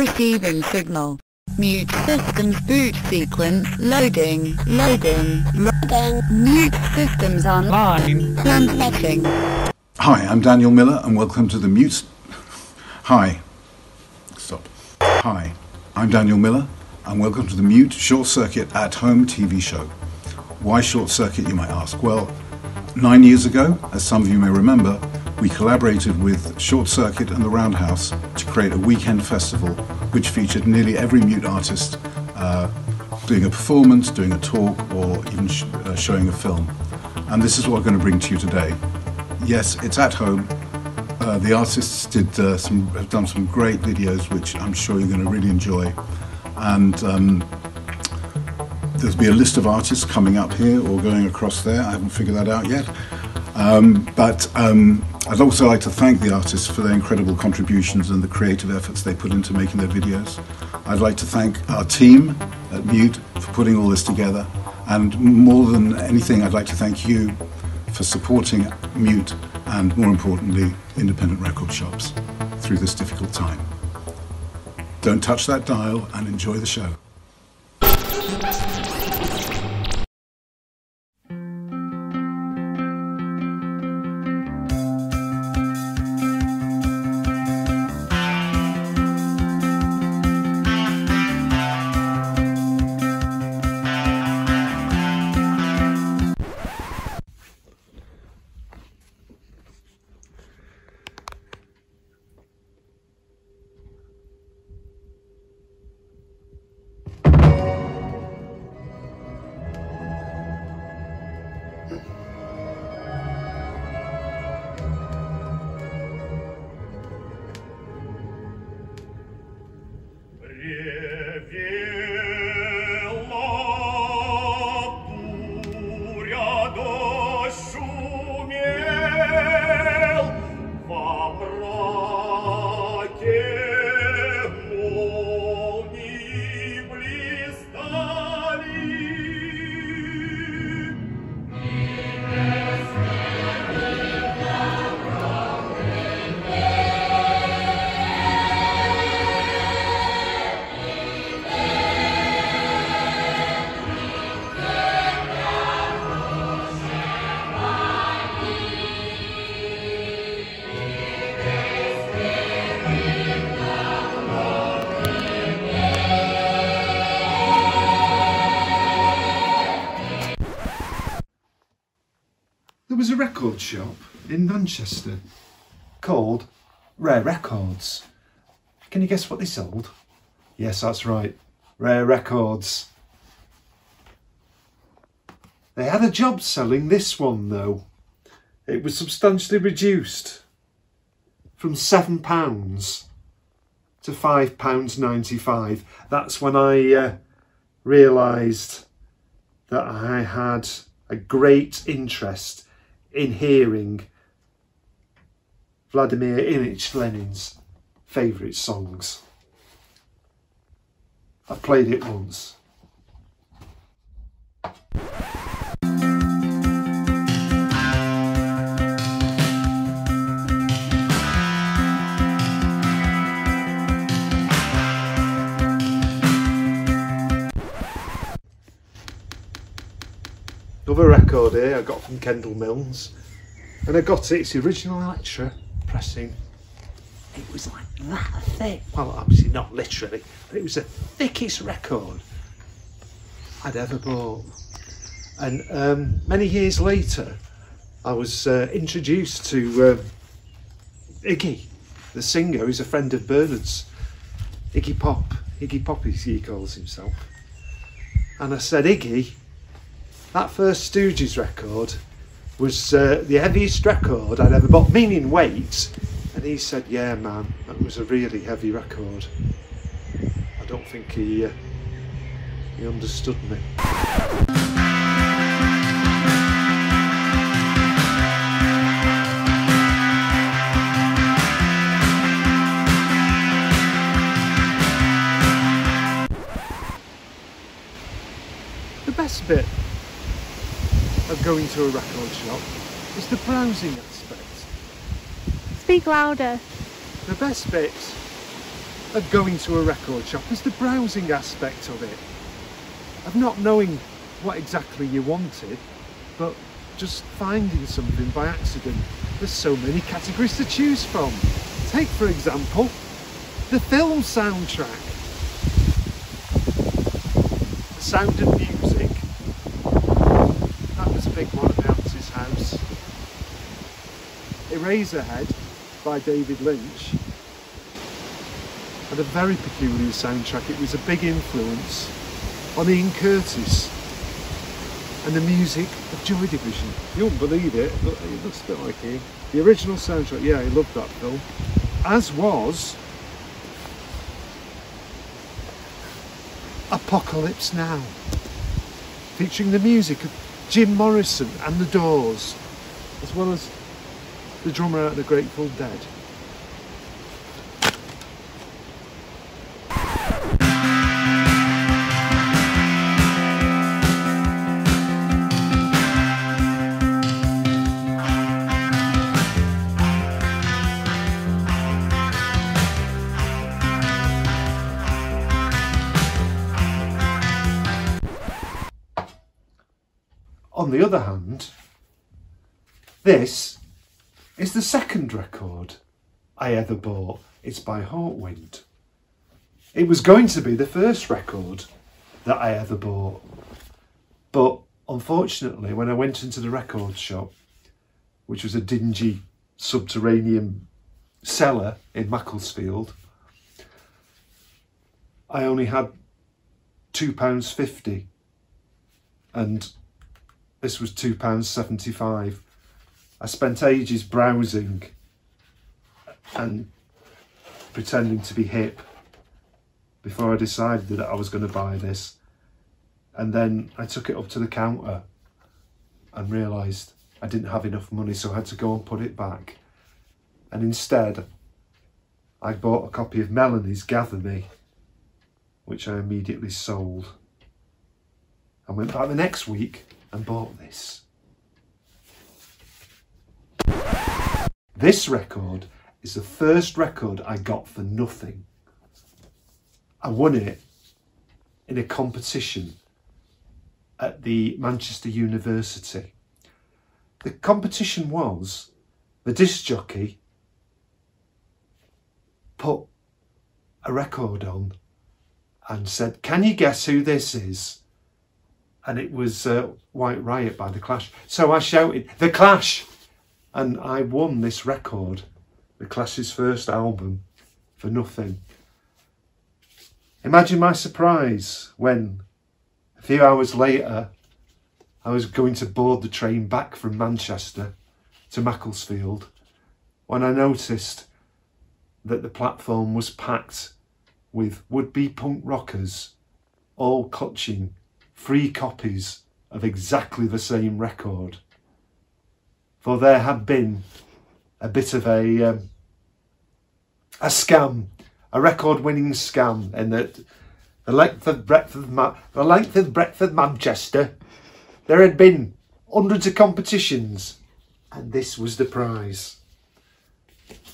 Receiving signal. Mute systems boot sequence loading, loading, loading. Mute systems online. Transmitting. Hi, I'm Daniel Miller, and welcome to the Mute. Hi. Stop. Hi, I'm Daniel Miller, and welcome to the Mute Short Circuit at Home TV show. Why short circuit, you might ask? Well, nine years ago, as some of you may remember, we collaborated with Short Circuit and the Roundhouse to create a weekend festival which featured nearly every mute artist uh, doing a performance, doing a talk, or even sh- uh, showing a film. And this is what I'm going to bring to you today. Yes, it's at home. Uh, the artists did uh, some, have done some great videos, which I'm sure you're going to really enjoy. And um, there'll be a list of artists coming up here or going across there. I haven't figured that out yet. Um, but um, I'd also like to thank the artists for their incredible contributions and the creative efforts they put into making their videos. I'd like to thank our team at Mute for putting all this together. And more than anything, I'd like to thank you for supporting Mute and, more importantly, independent record shops through this difficult time. Don't touch that dial and enjoy the show. Record shop in Manchester called Rare Records. Can you guess what they sold? Yes, that's right. Rare Records. They had a job selling this one though. It was substantially reduced from £7 to £5.95. That's when I uh, realised that I had a great interest in hearing Vladimir Ilyich Lenin's favourite songs. I played it once. Another record here I got from Kendal Milne. And I got it, it's the original Elektra pressing. It was like that thick. Well, obviously not literally, but it was the thickest record I'd ever bought. And um, many years later, I was uh, introduced to um, Iggy, the singer, who's a friend of Bernard's. Iggy Pop. Iggy Pop, as he calls himself. And I said, Iggy, that first Stooges record was uh, the heaviest record I'd ever bought, meaning weight. And he said, "Yeah, man, that was a really heavy record." I don't think he uh, he understood me. The best bit of going to a record shop is the browsing aspect. Speak louder. The best bit of going to a record shop is the browsing aspect of it. Of not knowing what exactly you wanted, but just finding something by accident. There's so many categories to choose from. Take, for example, the film soundtrack. The Sound of Music. That was a big one at my house. Eraserhead by David Lynch had a very peculiar soundtrack. It was a big influence on Ian Curtis and the music of Joy Division. You won't believe it, but it looks a bit like Ian. The original soundtrack, yeah, I loved that film. As was Apocalypse Now, featuring the music of Jim Morrison and the Doors, as well as the drummer out of the Grateful Dead. On the other hand, this is the second record I ever bought. It's by Hawkwind. It was going to be the first record that I ever bought. But unfortunately, when I went into the record shop, which was a dingy subterranean cellar in Macclesfield, I only had £2.50 and this was £2.75. I spent ages browsing and pretending to be hip before I decided that I was going to buy this. And then I took it up to the counter and realised I didn't have enough money, so I had to go and put it back. And instead, I bought a copy of Melanie's Gather Me, which I immediately sold. I went back the next week and bought this. This record is the first record I got for nothing. I won it in a competition at the Manchester University. The competition was the disc jockey put a record on and said, Can you guess who this is? And it was uh, White Riot by The Clash. So I shouted, The Clash! And I won this record, The Clash's first album, for nothing. Imagine my surprise when, a few hours later, I was going to board the train back from Manchester to Macclesfield when I noticed that the platform was packed with would-be punk rockers all clutching free copies of exactly the same record. For there had been a bit of a um, a scam, a record-winning scam, in that the length of breadth of Ma- the length and breadth of Manchester, there had been hundreds of competitions, and this was the prize.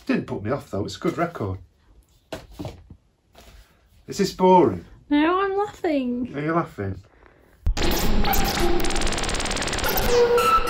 Didn't put me off though. It's a good record. Is this boring? No, I'm laughing. Are you laughing? Thank you.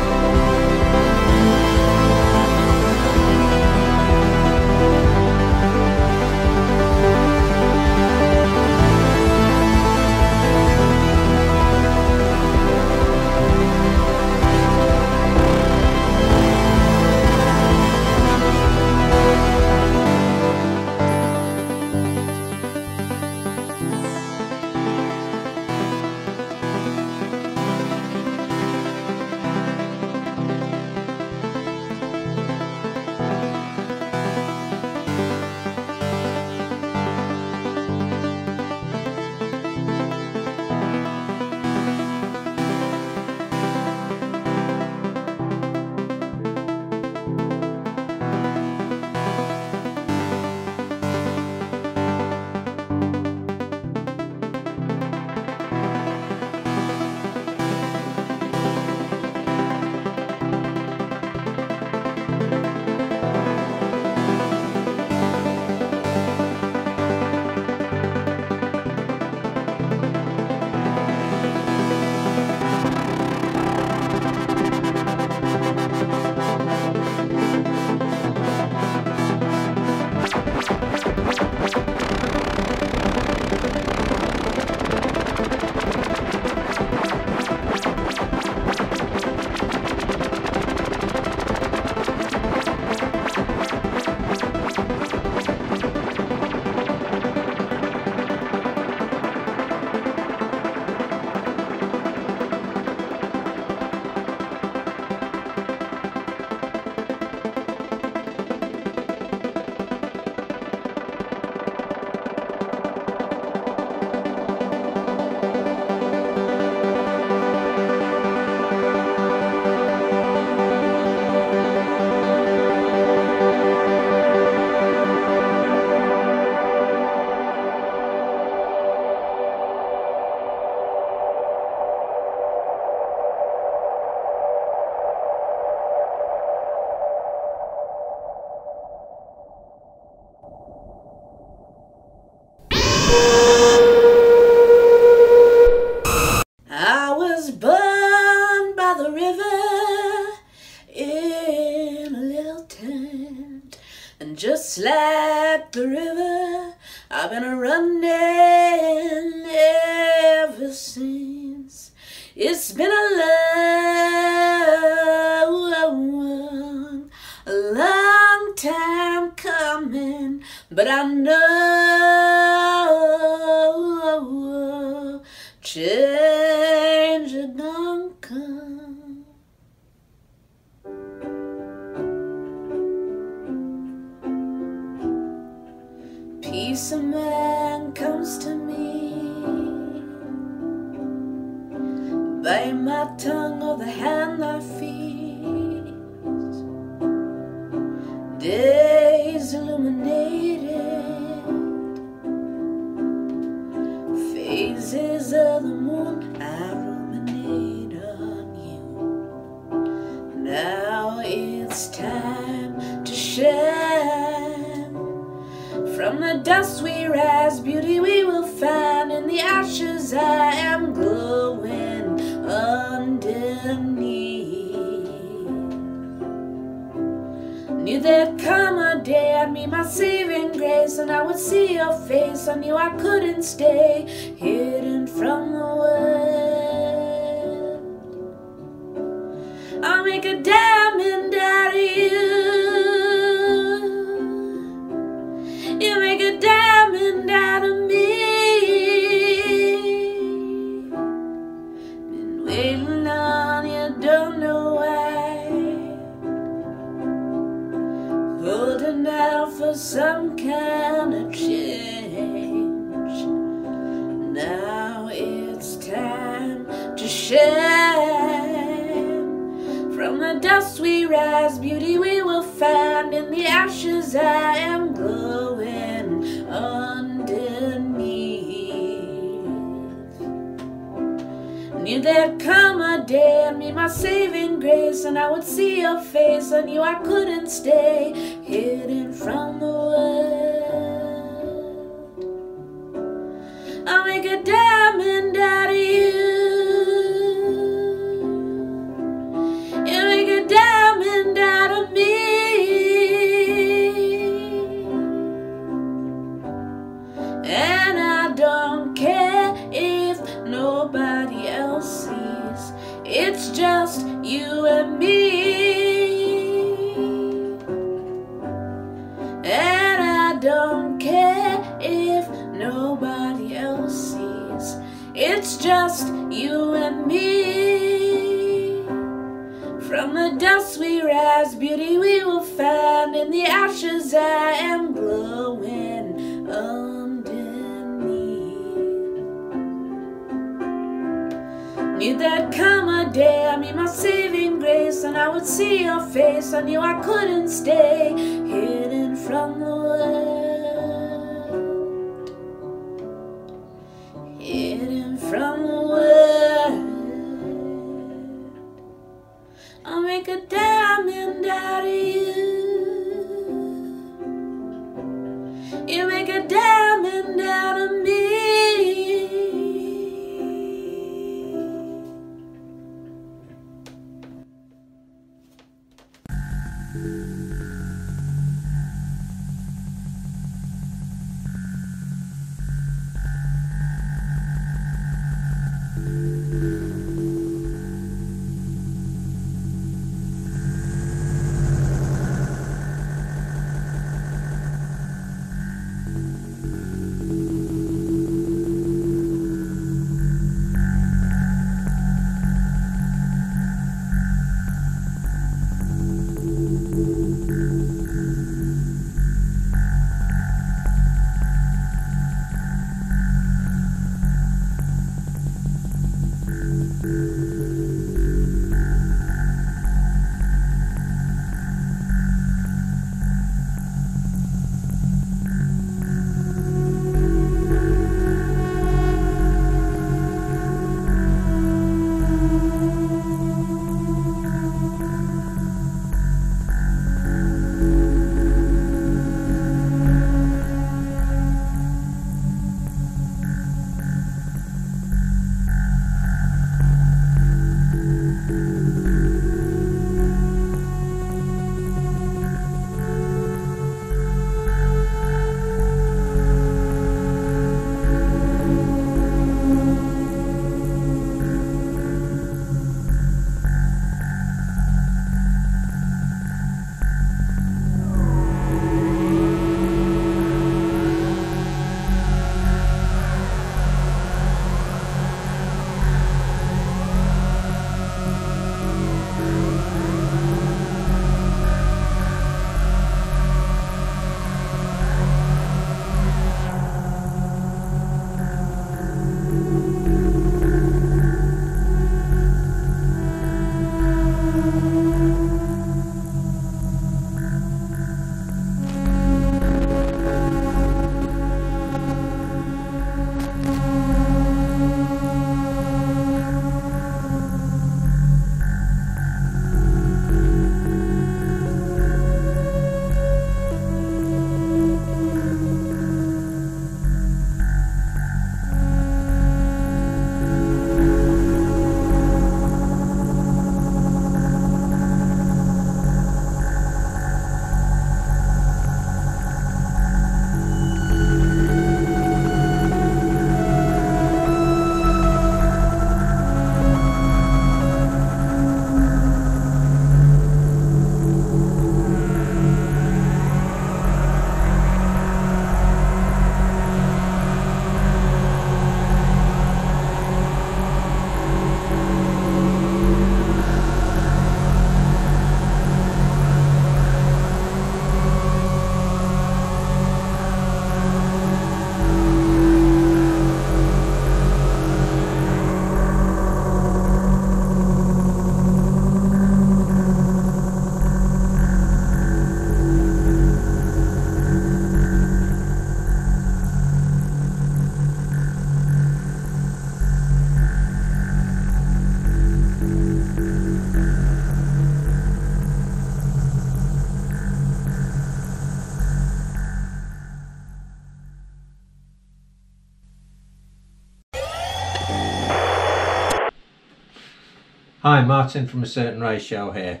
Hi, Martin from A Certain Ratio here.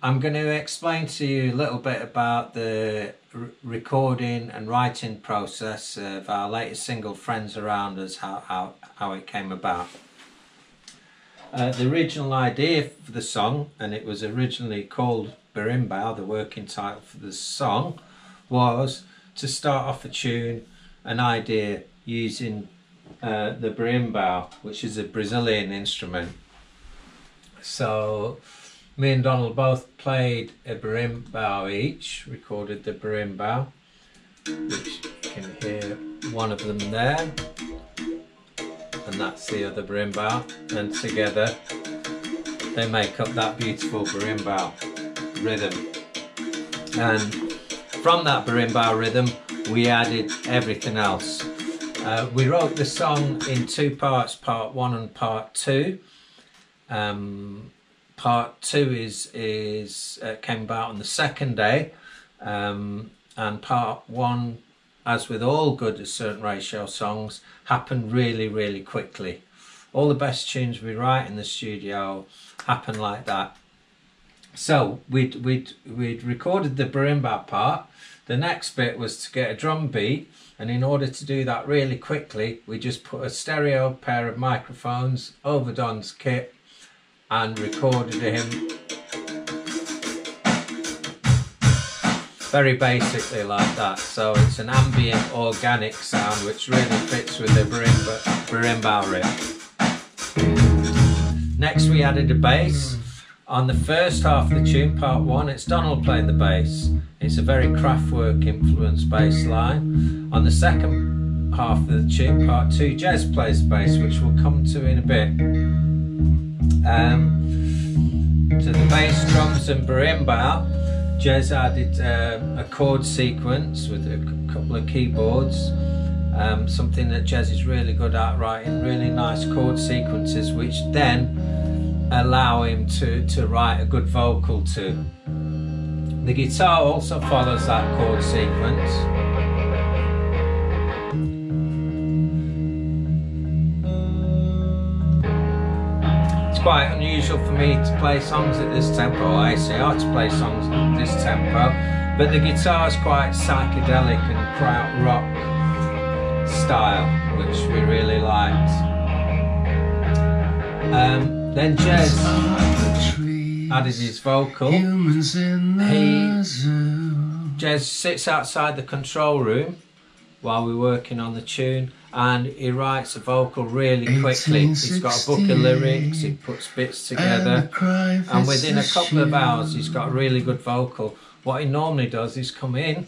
I'm going to explain to you a little bit about the recording and writing process of our latest single, Friends Around Us, how, how, how it came about. Uh, the original idea for the song, and it was originally called Berimbau, the working title for the song, was to start off a tune, an idea using uh, the berimbau, which is a Brazilian instrument. So me and Donald both played a berimbau each, recorded the berimbau, which you can hear one of them there, and that's the other berimbau, and together they make up that beautiful berimbau rhythm. And from that berimbau rhythm, we added everything else. Uh, we wrote the song in two parts, part one and part two. Um, part two is is uh, came about on the second day, um, and part one, as with all good certain ratio songs, happened really really quickly. All the best tunes we write in the studio happen like that. So we'd we'd we'd recorded the berimbau part. The next bit was to get a drum beat, and in order to do that really quickly, we just put a stereo pair of microphones over Don's kit and recorded him very basically like that. So it's an ambient organic sound which really fits with the marimba, berimbau riff. Next we added a bass. On the first half of the tune, part one, it's Donald playing the bass. It's a very Kraftwerk influenced bass line. On the second half of the tune, part two, Jez plays the bass, which we'll come to in a bit. Um, to the bass, drums, and berimbau, Jez added uh, a chord sequence with a couple of keyboards. Um, something that Jez is really good at writing really nice chord sequences, which then allow him to, to write a good vocal to. The guitar also follows that chord sequence. Quite unusual for me to play songs at this tempo. I say I to play songs at this tempo, but the guitar is quite psychedelic and kraut rock style, which we really liked. Um, then Jez added his vocal. He Jez sits outside the control room while we're working on the tune and he writes a vocal really quickly. He's got a book of lyrics, he puts bits together, and within a couple of hours, he's got a really good vocal. What he normally does is come in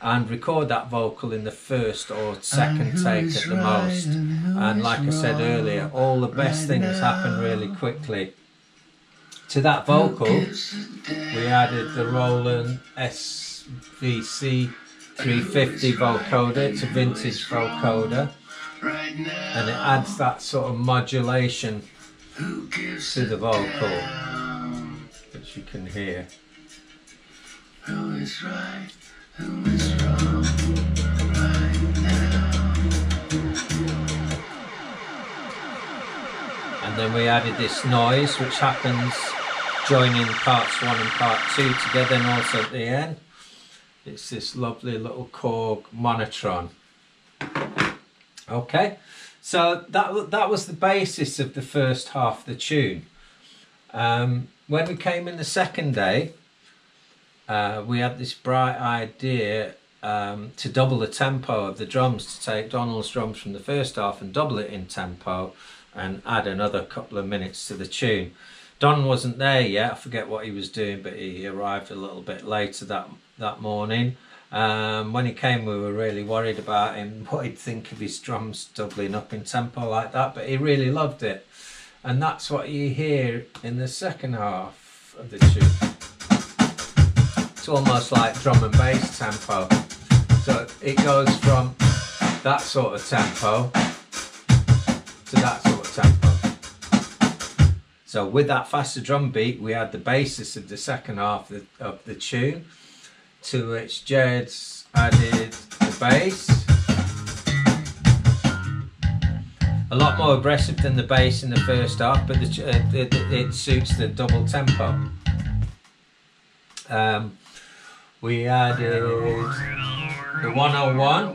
and record that vocal in the first or second take at the most. And like I said earlier, all the best things happen really quickly. To that vocal, we added the Roland SVC 350 vocoder. It's a vintage vocoder. And it adds that sort of modulation to the vocal, which you can hear. And then we added this noise, which happens joining parts one and part two together, and also at the end. It's this lovely little Korg monotron. Okay, so that that was the basis of the first half of the tune. Um, when we came in the second day, uh, we had this bright idea um, to double the tempo of the drums, to take Donald's drums from the first half and double it in tempo, and add another couple of minutes to the tune. Don wasn't there yet. I forget what he was doing, but he arrived a little bit later that that morning. Um, when he came, we were really worried about him, what he'd think of his drums doubling up in tempo like that, but he really loved it. And that's what you hear in the second half of the tune. It's almost like drum and bass tempo. So it goes from that sort of tempo to that sort of tempo. So with that faster drum beat, we had the basis of the second half of the, of the tune to which Jez added the bass. a lot more aggressive than the bass in the first half, but the, uh, it, it suits the double tempo. Um, we added the 101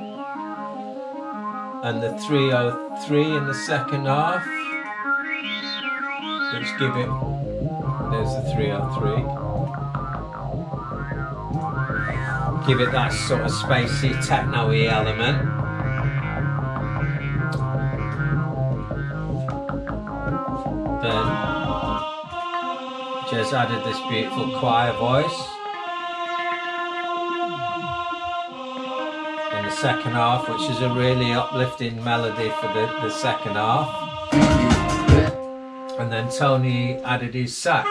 and the 303 in the second half, which give it. There's the 303. Give it that sort of spacey techno-y element. Then Jez added this beautiful choir voice. In the second half, which is a really uplifting melody for the, the second half. And then Tony added his sax.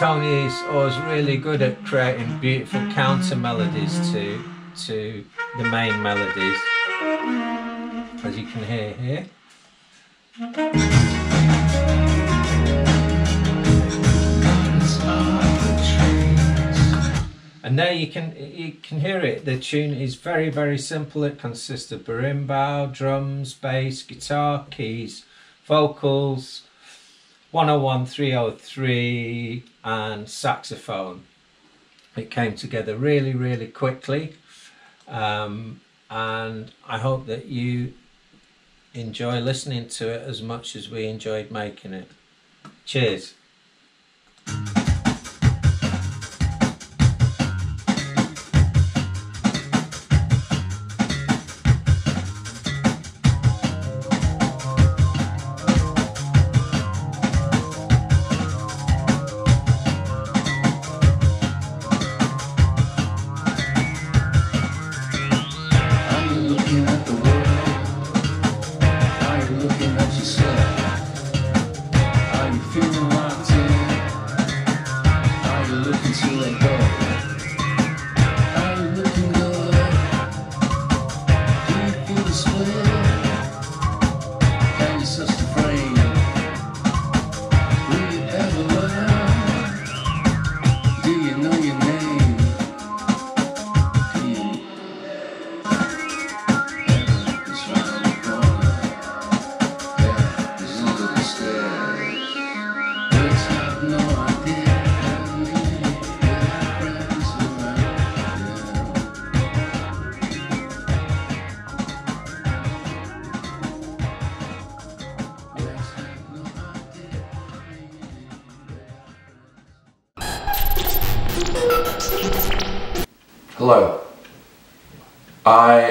Tony is always really good at creating beautiful counter melodies to to the main melodies, as you can hear here. And there you can you can hear it. The tune is very very simple. It consists of berimbau, drums, bass, guitar, keys, vocals, 101, 303, and saxophone. It came together really really quickly, um, and I hope that you enjoy listening to it as much as we enjoyed making it. Cheers.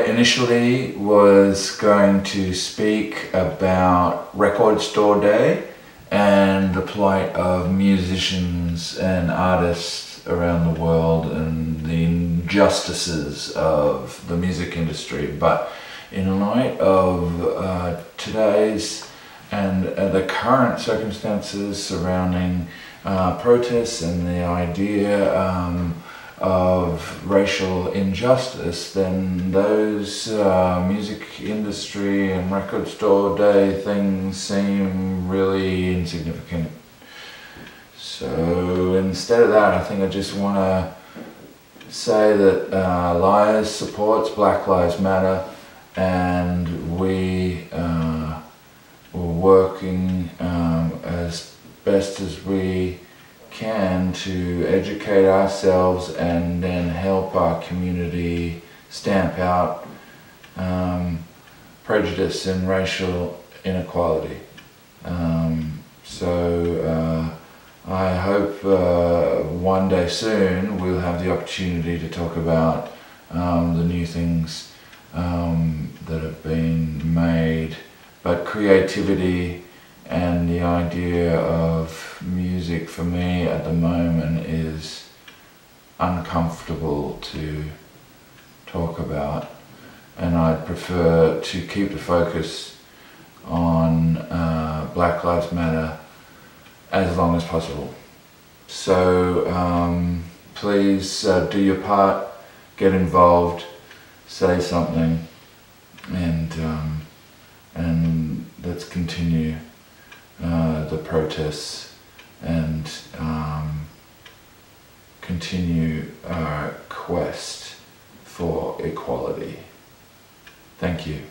Initially was going to speak about Record Store Day and the plight of musicians and artists around the world and the injustices of the music industry. But in light of uh, today's and uh, the current circumstances surrounding uh, protests and the idea um, of racial injustice, then those uh, music industry and record store day things seem really insignificant. So instead of that, I think I just want to say that uh, Liars supports Black Lives Matter, and we uh, we're working um, as best as we can to educate ourselves and then help our community stamp out um, prejudice and racial inequality. Um, so uh, I hope uh, one day soon we'll have the opportunity to talk about um, the new things um, that have been made, but creativity and the idea of music for me at the moment is uncomfortable to talk about and I'd prefer to keep the focus on uh, Black Lives Matter as long as possible. So um, please uh, do your part, get involved, say something, and um, and let's continue uh, the protests and um, continue our quest for equality. Thank you.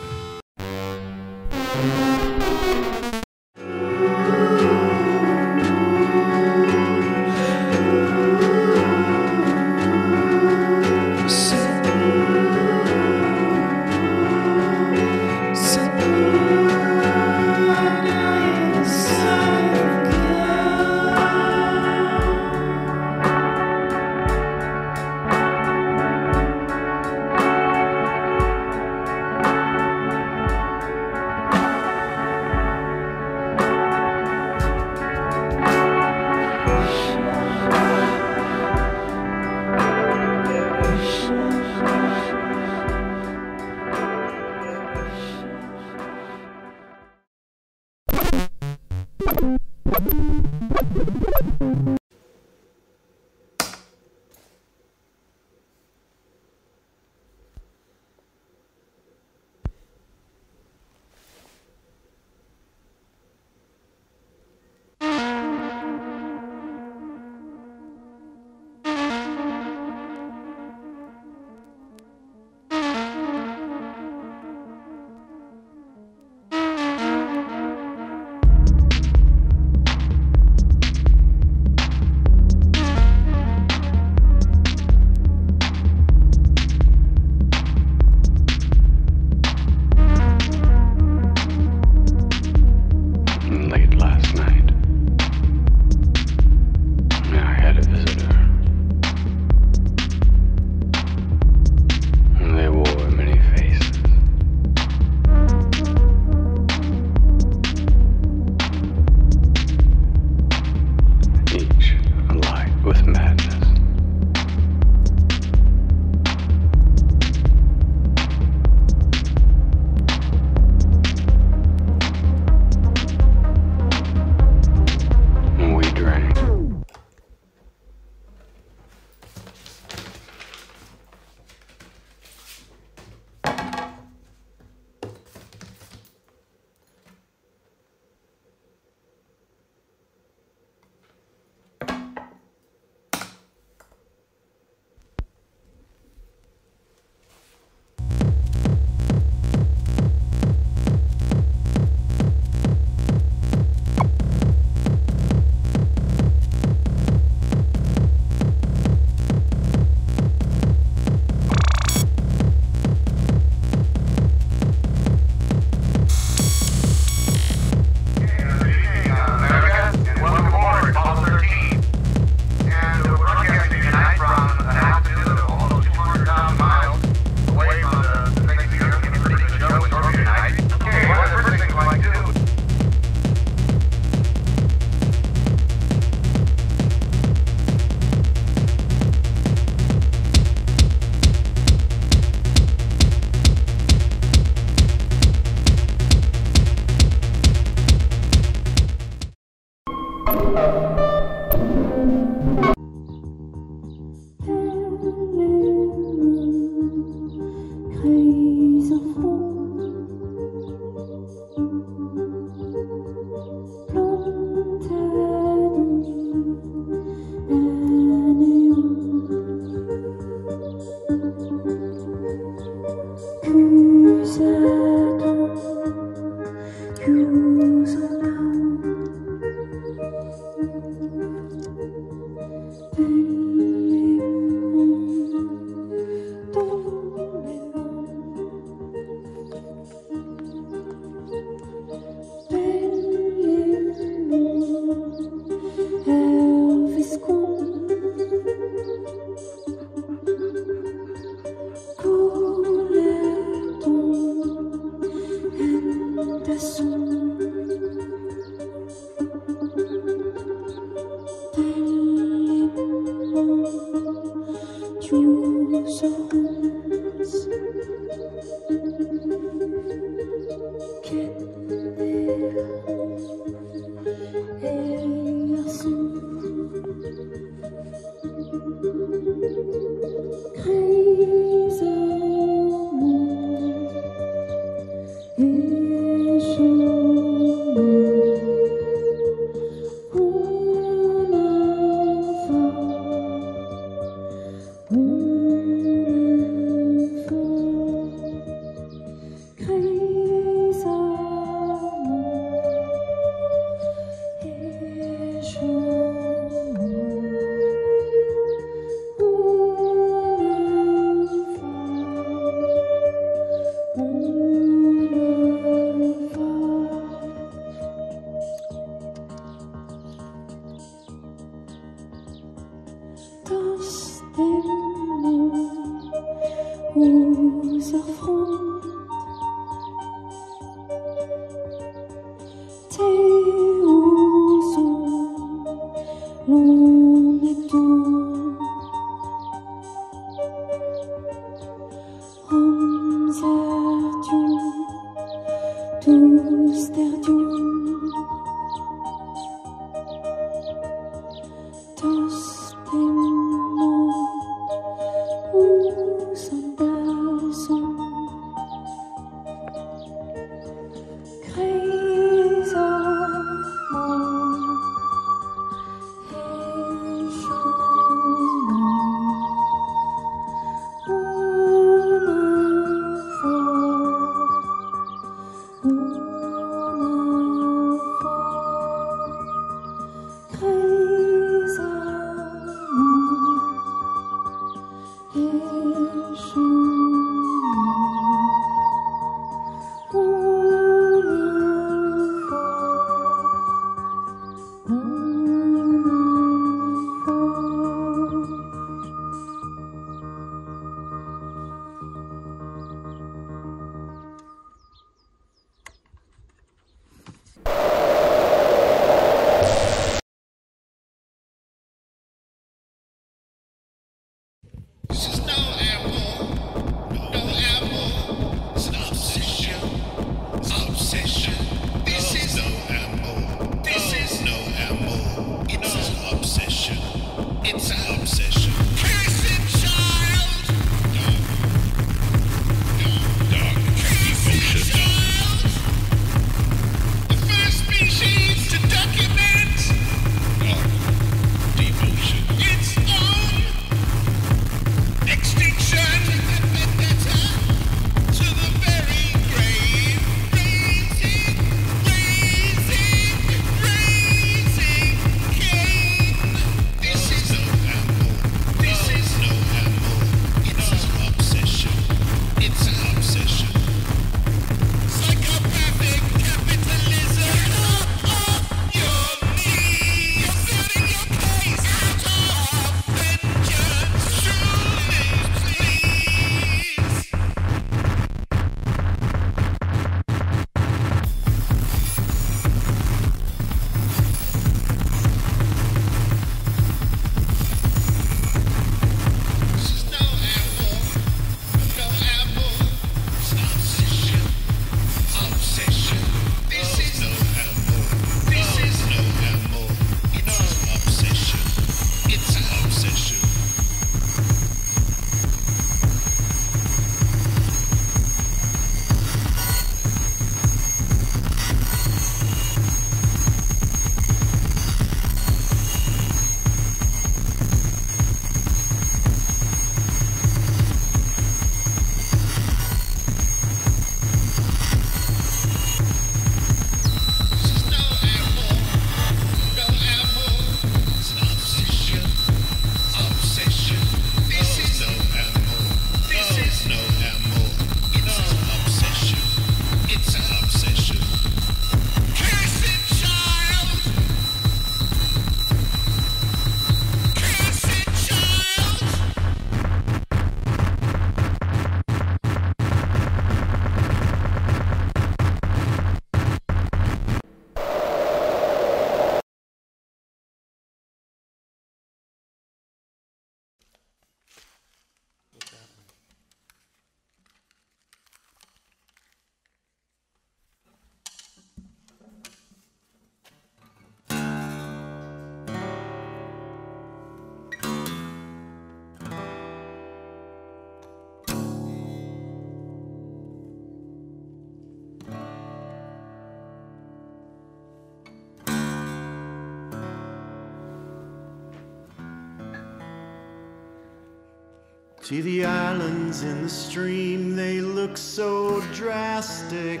To the islands in the stream, they look so drastic.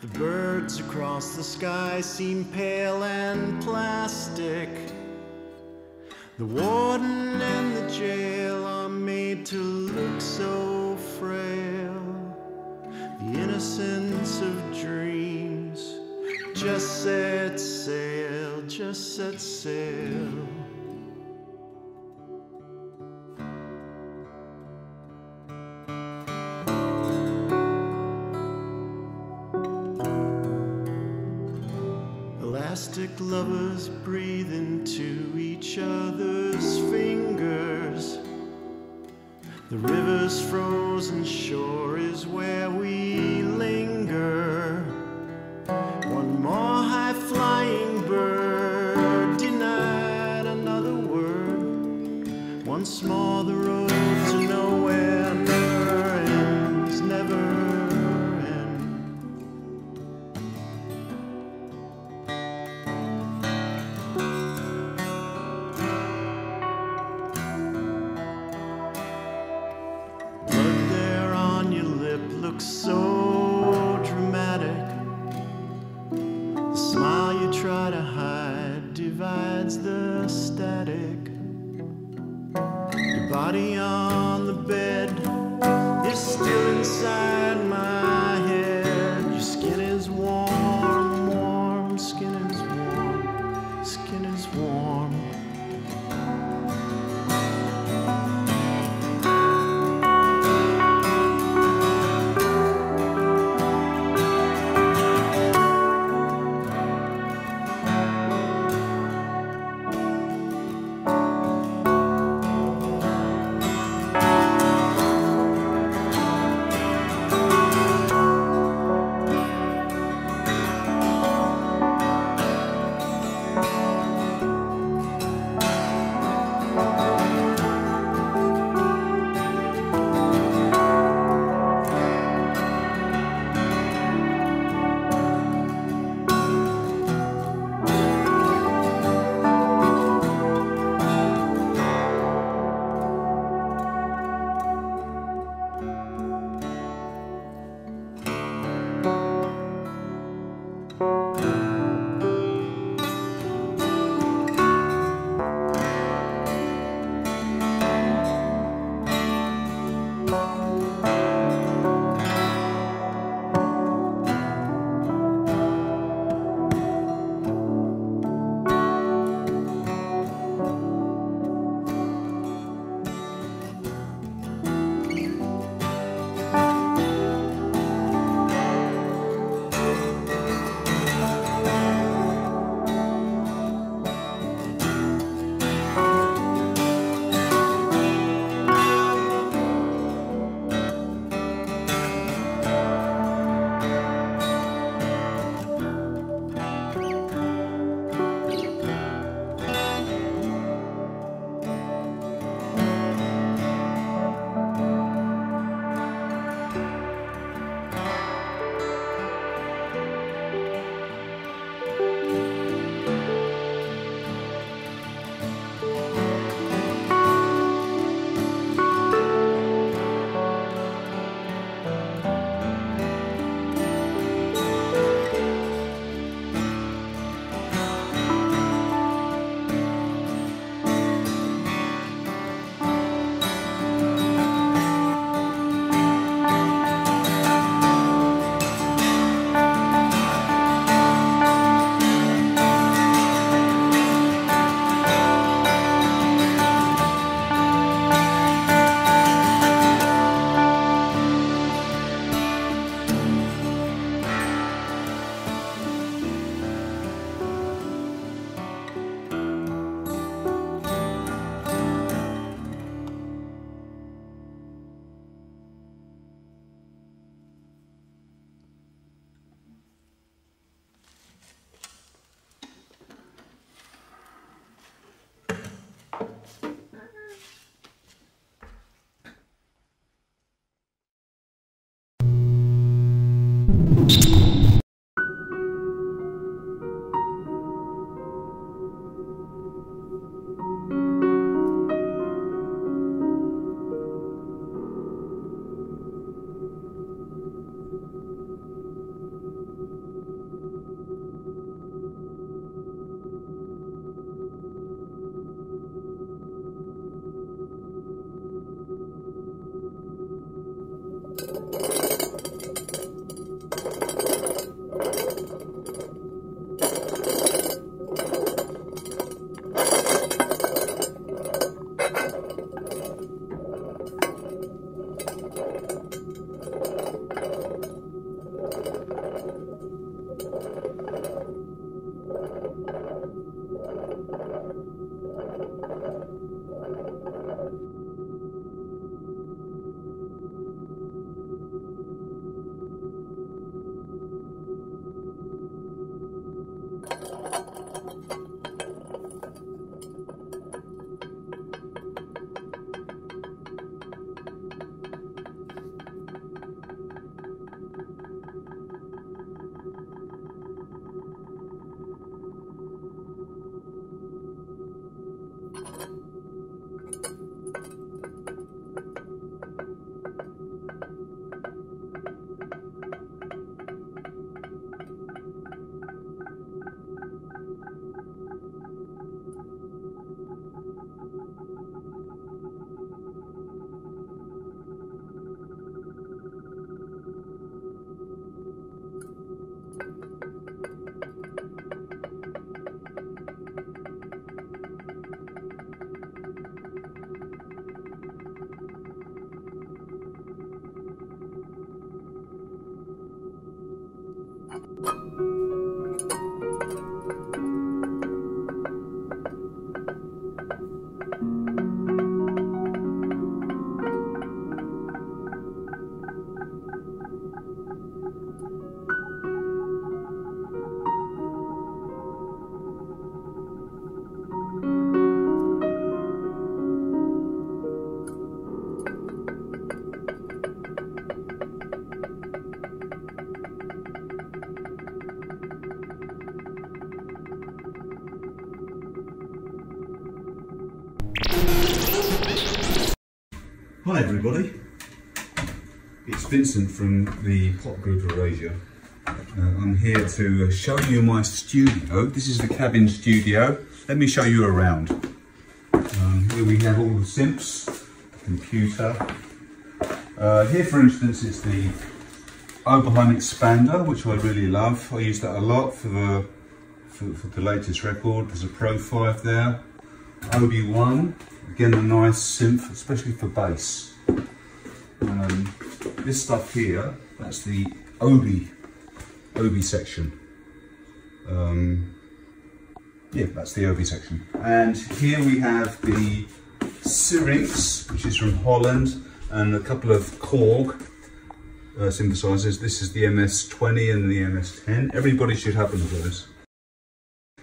The birds across the sky seem pale and plastic. The warden and the jail are made to look so frail. The innocence of dreams just set sail, just set sail. River's frozen shore everybody, it's Vincent from the pop group Erasure. Uh, I'm here to show you my studio. This is the cabin studio. Let me show you around. Um, here we have all the synths, the computer. Uh, here for instance is the Oberheim expander, which I really love. I use that a lot for the for, for the latest record. There's a Pro 5 there. OB-1, again a nice synth, especially for bass. This stuff here, that's the Obi, Obi section. Um, yeah, that's the Obi section. And here we have the Syrinx, which is from Holland, and a couple of Korg uh, synthesizers. This is the MS-20 and the MS-10. Everybody should have one of those.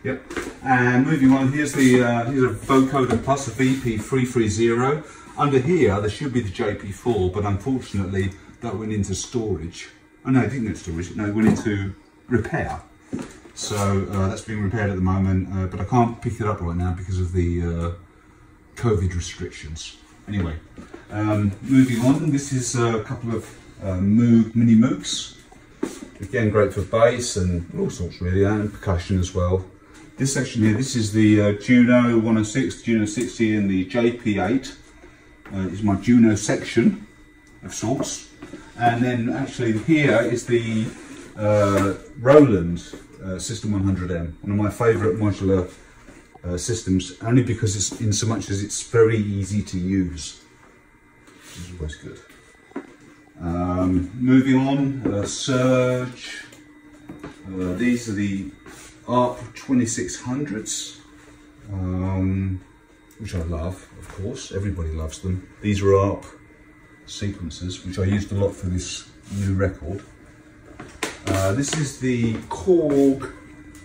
Yep. And moving on, here's the uh, here's a vocoder plus a VP330. Under here, there should be the JP4, but unfortunately, that went into storage. Oh no, it didn't go into storage. No, it went into repair. So uh, that's being repaired at the moment, uh, but I can't pick it up right now because of the uh, COVID restrictions. Anyway, um, moving on, this is a couple of uh, Moog mini Moogs. Again, great for bass and all sorts really, and percussion as well. This section here, this is the uh, Juno 106, Juno 60 and the JP8. Uh, is my Juno section of sorts. And then actually here is the uh, Roland uh, System 100M, one of my favourite modular uh, systems, only because it's in so much as it's very easy to use. Which is always good. Um, moving on, uh, Surge. Uh, these are the ARP 2600s, um, which I love, of course. Everybody loves them. These are ARP sequencers, which I used a lot for this new record. Uh, this is the Korg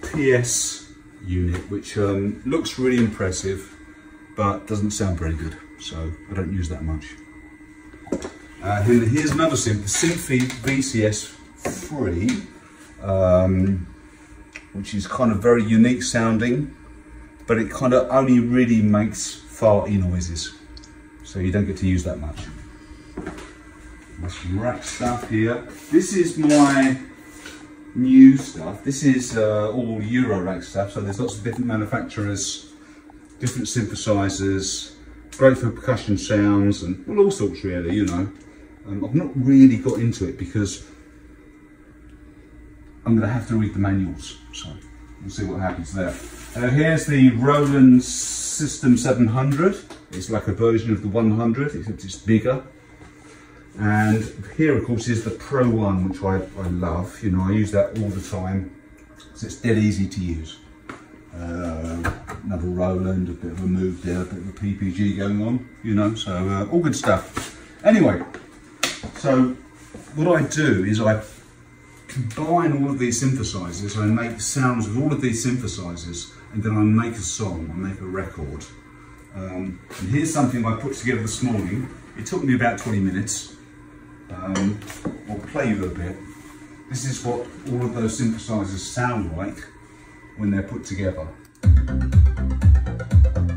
PS unit, which um, looks really impressive, but doesn't sound very good, so I don't use that much. Uh, here- here's another synth, the Synthi VCS 3, um, which is kind of very unique sounding, but it kind of only really makes farty noises, so you don't get to use that much. Some rack stuff here. This is my new stuff. This is uh, all Euro rack stuff, so there's lots of different manufacturers, different synthesizers, great for percussion sounds and well, all sorts really, you know. Um, I've not really got into it because I'm going to have to read the manuals, so we'll see what happens there. Uh, here's the Roland System 700. It's like a version of the 100, except it's bigger. And here, of course, is the Pro One, which I, I love. You know, I use that all the time because it's dead easy to use. Uh, another Roland, a bit of a move there, a bit of a PPG going on, you know, so uh, all good stuff. Anyway, so what I do is I combine all of these synthesizers, I make sounds with all of these synthesizers, and then I make a song, I make a record. Um, and here's something I put together this morning. It took me about 20 minutes. Um, I'll play you a bit. This is what all of those synthesizers sound like when they're put together.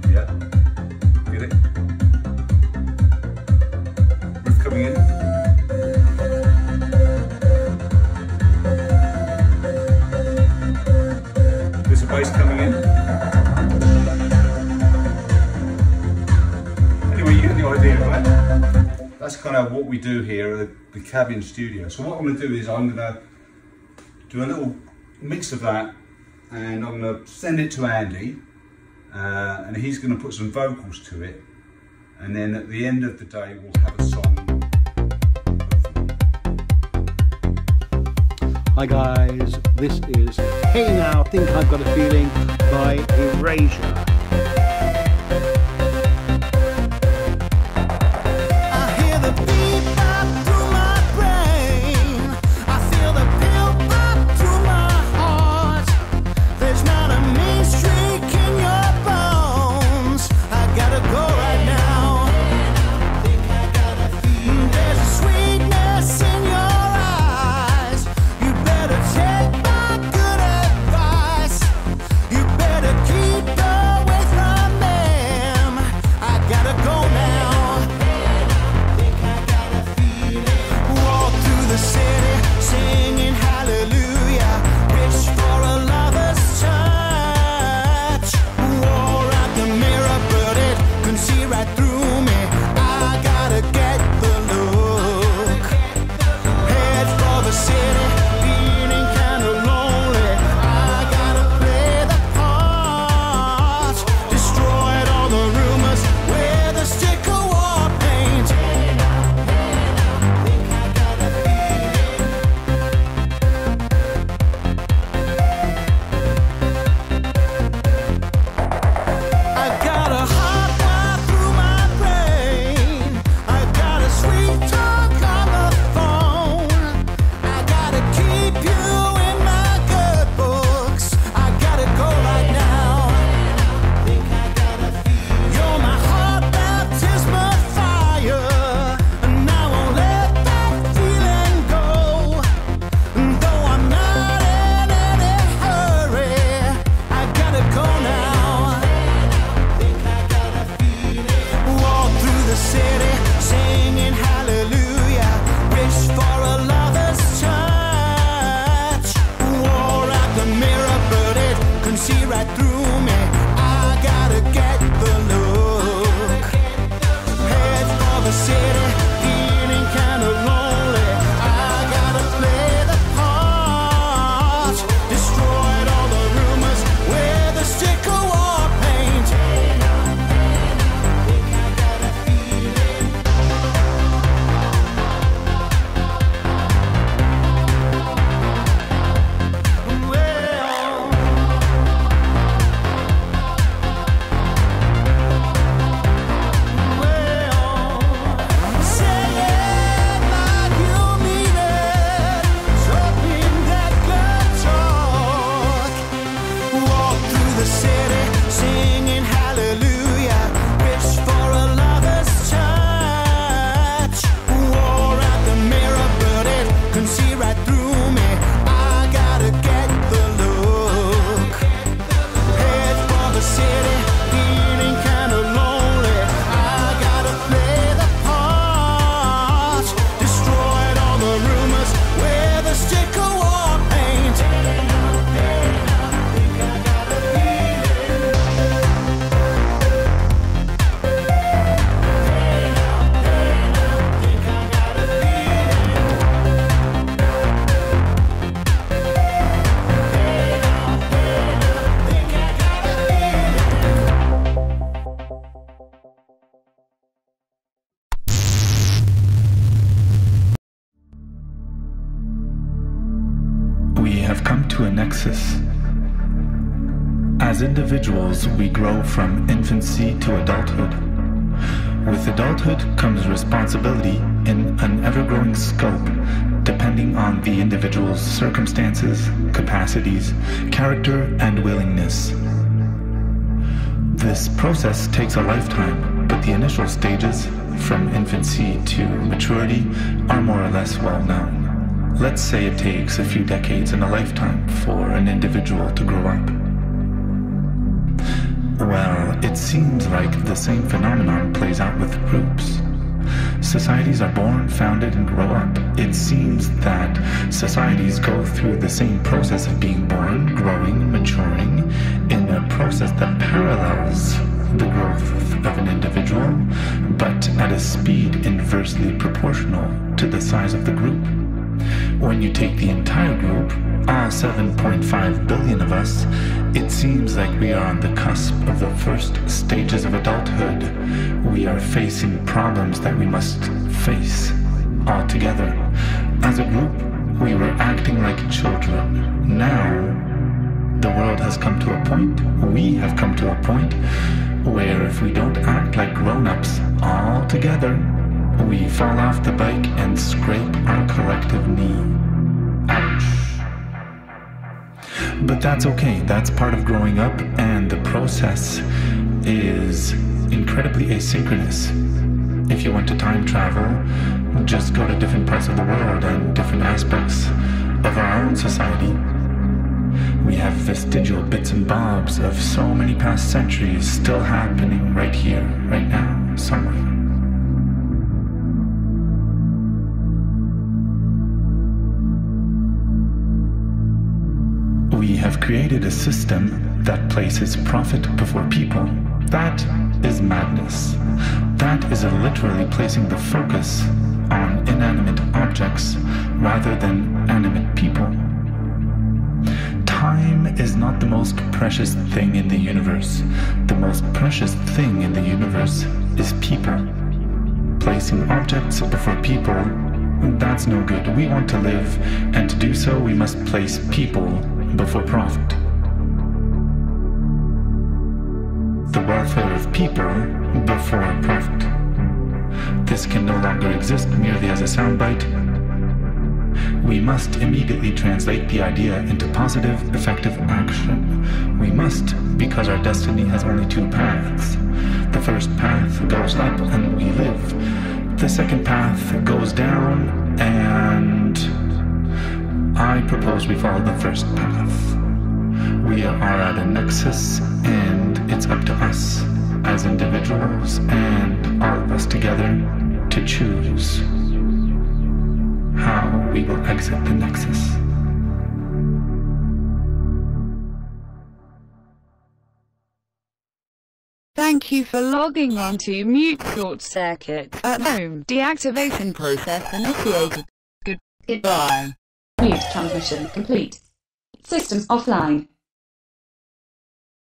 Yeah, get it? That's kind of what we do here at the cabin studio. So what I'm going to do is I'm going to do a little mix of that and I'm going to send it to Andy uh, and he's going to put some vocals to it and then at the end of the day we'll have a song. Hi guys, this is Hey Now, Think I've Got a Feeling by Erasure. Capacities, character, and willingness. This process takes a lifetime, but the initial stages, from infancy to maturity, are more or less well known. Let's say it takes a few decades and a lifetime for an individual to grow up. Well, it seems like the same phenomenon plays out with groups. Societies are born, founded, and grow up. It seems that societies go through the same process of being born, growing, maturing, in a process that parallels the growth of an individual, but at a speed inversely proportional to the size of the group. When you take the entire group, all 7.5 billion of us, it seems like we are on the cusp of the first stages of adulthood. We are facing problems that we must face all together. As a group, we were acting like children. Now, the world has come to a point, we have come to a point, where if we don't act like grown ups all together, we fall off the bike and scrape our collective knee. Ouch. But that's okay, that's part of growing up, and the process is incredibly asynchronous. If you want to time travel, just go to different parts of the world and different aspects of our own society. We have vestigial bits and bobs of so many past centuries still happening right here, right now, somewhere. Created a system that places profit before people. That is madness. That is literally placing the focus on inanimate objects rather than animate people. Time is not the most precious thing in the universe. The most precious thing in the universe is people. Placing objects before people, that's no good. We want to live, and to do so, we must place people before profit. The welfare of people before profit. This can no longer exist merely as a soundbite. We must immediately translate the idea into positive, effective action. We must, because our destiny has only two paths. The first path goes up and we live. The second path goes down and I propose we follow the first path. We are at a nexus and it's up to us as individuals and all of us together to choose how we will exit the nexus. Thank you for logging on to Mute Short Circuit at home. Deactivation process initiated. Good goodbye. Transmission complete. Systems offline.